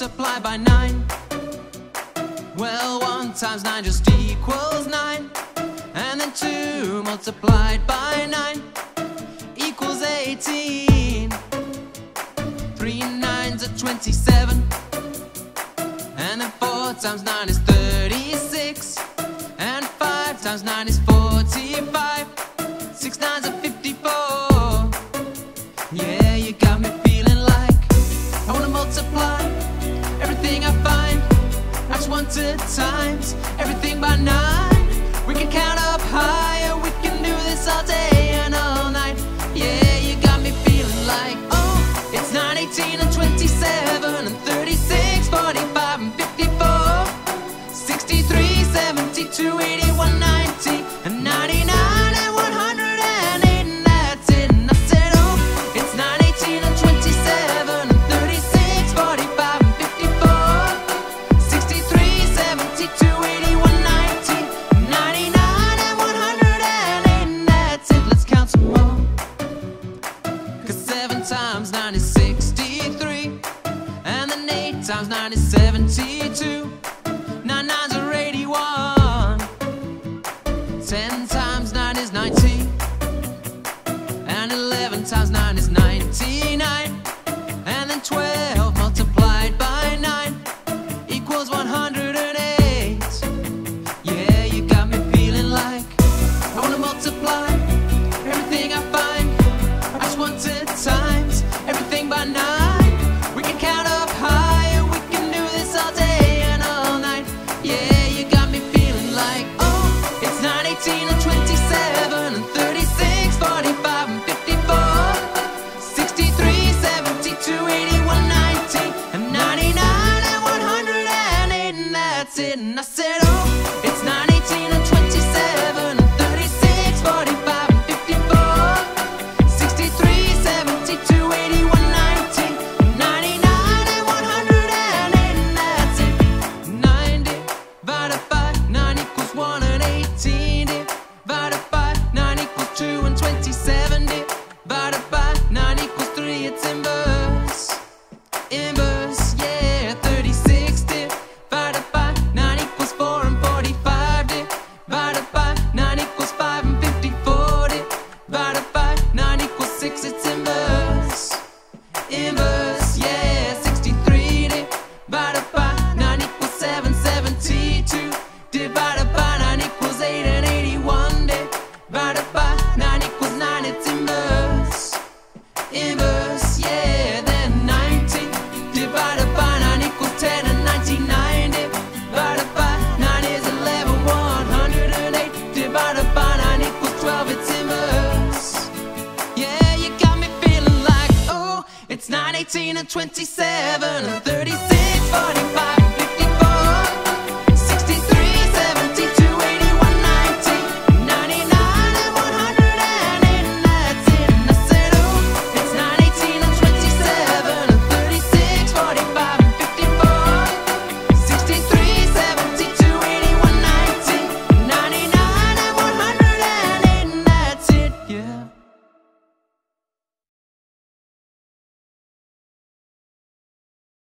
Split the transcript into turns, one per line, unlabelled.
multiply by 9. Well, 1 times 9 just equals 9. And then 2 multiplied by 9 equals 18. 3 nines are 27. And then 4 times 9 is 36. And 5 times 9 is 4. to times. Everything times 9 is 72. 9 nines are 81. 10 times 9 is 19. And 11 times 9 is 99. that's it. And I said, oh, it's 9, 18, and 27, and 36, 45, and 54, 63, 72, 81, 19, 99, and 108, and that's it. 90 divided by 9 equals 1 and 18 divided by 9 equals 2 and 27. and 27 and 30.